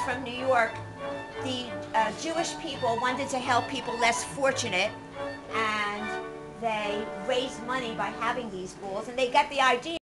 from New York, the uh, Jewish people wanted to help people less fortunate, and they raised money by having these balls, and they got the idea.